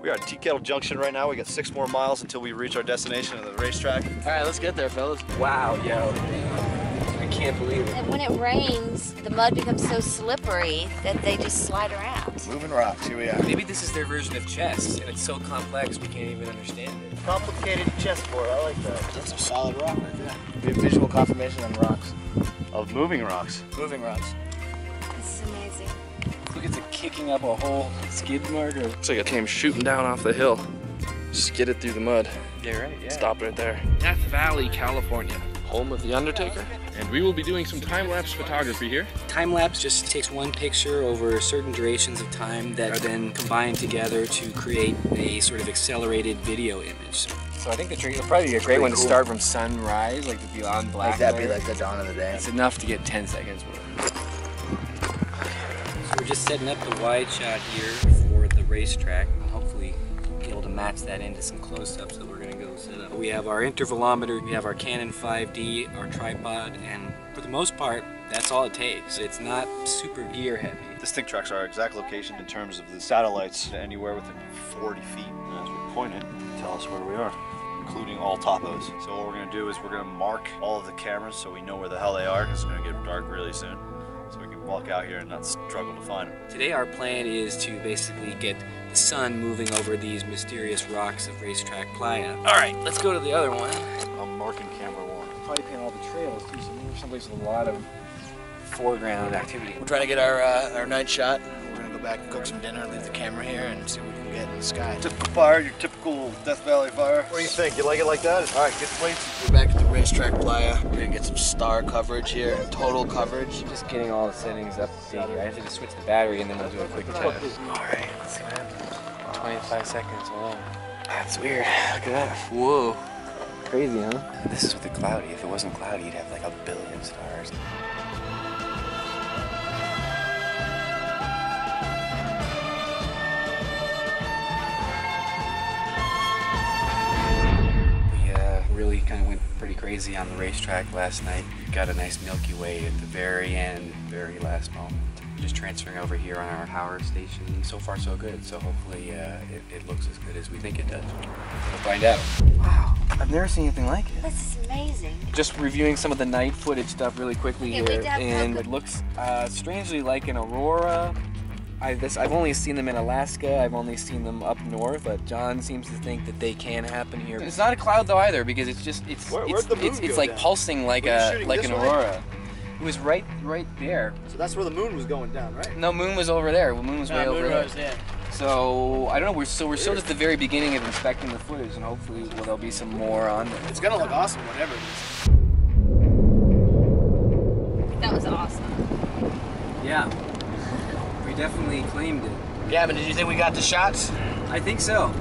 We are at Tea Kettle Junction right now. We got six more miles until we reach our destination at the racetrack. All right, let's get there, fellas. Wow, yo. I can't believe it. And when it rains, the mud becomes so slippery that they just slide around. Moving rocks, here we are. Maybe this is their version of chess, and it's so complex we can't even understand it. Complicated chessboard, I like that. That's a solid rock right there. We have visual confirmation on rocks. Of moving rocks. Moving rocks. This is amazing. Look, it's a kicking up a whole skid mark or... Looks like it came shooting down off the hill. Skidded through the mud. Yeah, right, yeah. Stopped right there. Death Valley, California. Home of The Undertaker. And we will be doing some time-lapse photography here. Time lapse just takes one picture over certain durations of time that are then combined together to create a sort of accelerated video image. So I think the trick will probably be a great one to start from sunrise, like the beyond black. Like that'd be like the dawn of the day. It's enough to get 10 seconds worth. Just setting up the wide shot here for the racetrack. and Hopefully be able to match that into some close-ups that we're gonna go set up. We have our intervalometer, we have our Canon 5D, our tripod, and for the most part, that's all it takes. It's not super gear heavy. The stick tracks are our exact location in terms of the satellites anywhere within 40 feet. As we point it, tell us where we are, including all topos. So what we're gonna do is we're gonna mark all of the cameras so we know where the hell they are. It's gonna get dark really soon. So we can walk out here and not struggle to find them. Today our plan is to basically get the sun moving over these mysterious rocks of Racetrack Playa. All right, let's go to the other one. I'm marking camera one. Probably paint all the trails too, so maybe someplace with a lot of foreground activity. We're trying to get our uh, our night shot. We're gonna go back and cook some dinner, leave the camera here, and see what we can get in the sky. Typical fire, your typical Death Valley fire. What do you think? You like it like that? All right, get the plates. We're back at the racetrack playa. We're gonna get some star coverage here, total coverage. Just getting all the settings up to date here. I have to just switch the battery and then we'll do a quick test. All right, let's see what happens. 25 seconds. Wow. That's weird. Look at that. Whoa. Crazy, huh? This is with the cloudy. If it wasn't cloudy, you'd have like a billion stars. Pretty crazy on the racetrack last night. Got a nice Milky Way at the very end, very last moment. Just transferring over here on our power station. So far, so good. So hopefully, uh, it, it looks as good as we think it does. We'll find out. Wow, I've never seen anything like it. This is amazing. Just reviewing some of the night footage stuff really quickly Yeah, here, and it looks uh, strangely like an aurora. I, this, I've only seen them in Alaska. I've only seen them up north, but John seems to think that they can happen here. It's not a cloud though either, because it's just it's Where- it's the it's, it's like down? pulsing like a like this an way? aurora. It was right right there. So that's where the moon was going down, right? No, moon was over there. The moon was way over there. there. So I don't know. We're so we're still just at the very beginning of inspecting the footage, and hopefully well, there'll be some more on there. It's gonna look awesome, whatever it is. That was awesome. Yeah, we definitely claimed it. Gavin, did you think we got the shots? I think so.